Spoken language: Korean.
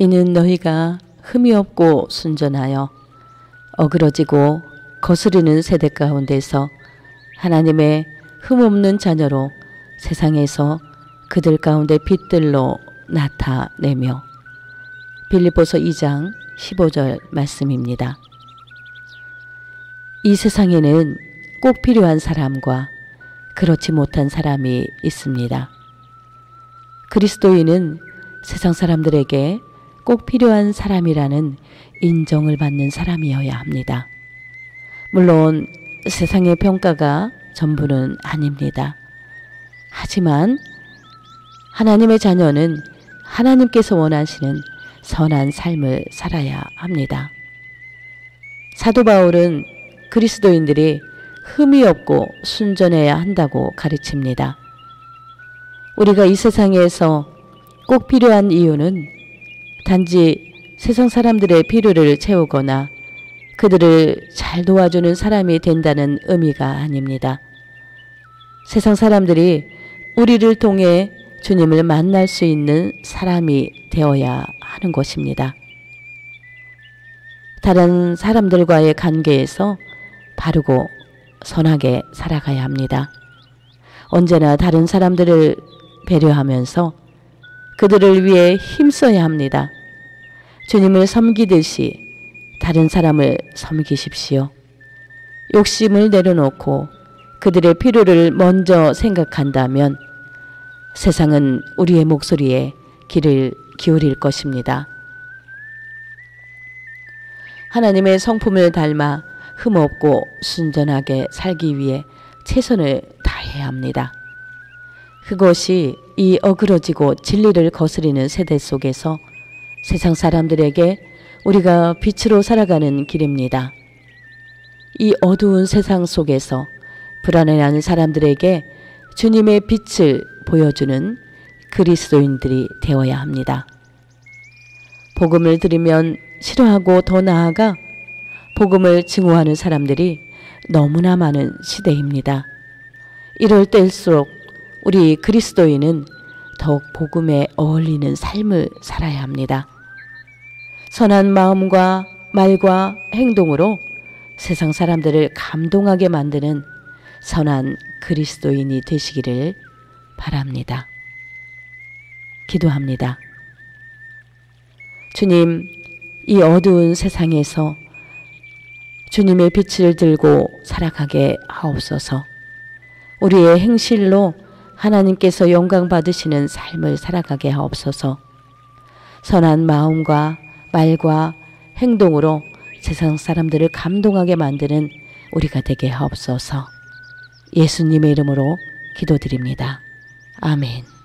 이는 너희가 흠이 없고 순전하여 어그러지고 거스르는 세대 가운데서 하나님의 흠없는 자녀로 세상에서 그들 가운데 빛들로 나타내며 빌립보서 2장 15절 말씀입니다. 이 세상에는 꼭 필요한 사람과 그렇지 못한 사람이 있습니다. 그리스도인은 세상 사람들에게 꼭 필요한 사람이라는 인정을 받는 사람이어야 합니다. 물론 세상의 평가가 전부는 아닙니다. 하지만 하나님의 자녀는 하나님께서 원하시는 선한 삶을 살아야 합니다. 사도 바울은 그리스도인들이 흠이 없고 순전해야 한다고 가르칩니다. 우리가 이 세상에서 꼭 필요한 이유는 단지 세상 사람들의 필요를 채우거나 그들을 잘 도와주는 사람이 된다는 의미가 아닙니다. 세상 사람들이 우리를 통해 주님을 만날 수 있는 사람이 되어야 하는 것입니다. 다른 사람들과의 관계에서 바르고 선하게 살아가야 합니다. 언제나 다른 사람들을 배려하면서 그들을 위해 힘써야 합니다. 주님을 섬기듯이 다른 사람을 섬기십시오. 욕심을 내려놓고 그들의 필요를 먼저 생각한다면 세상은 우리의 목소리에 귀를 기울일 것입니다. 하나님의 성품을 닮아 흠없고 순전하게 살기 위해 최선을 다해야 합니다. 그것이 이 어그러지고 진리를 거스리는 세대 속에서 세상 사람들에게 우리가 빛으로 살아가는 길입니다. 이 어두운 세상 속에서 불안해하는 사람들에게 주님의 빛을 보여주는 그리스도인들이 되어야 합니다. 복음을 들으면 싫어하고 더 나아가 복음을 증오하는 사람들이 너무나 많은 시대입니다. 이럴 때일수록 우리 그리스도인은 더욱 복음에 어울리는 삶을 살아야 합니다. 선한 마음과 말과 행동으로 세상 사람들을 감동하게 만드는 선한 그리스도인이 되시기를 바랍니다. 기도합니다. 주님, 이 어두운 세상에서 주님의 빛을 들고 살아가게 하옵소서. 우리의 행실로 하나님께서 영광 받으시는 삶을 살아가게 하옵소서. 선한 마음과 말과 행동으로 세상 사람들을 감동하게 만드는 우리가 되게 하옵소서. 예수님의 이름으로 기도드립니다. 아멘.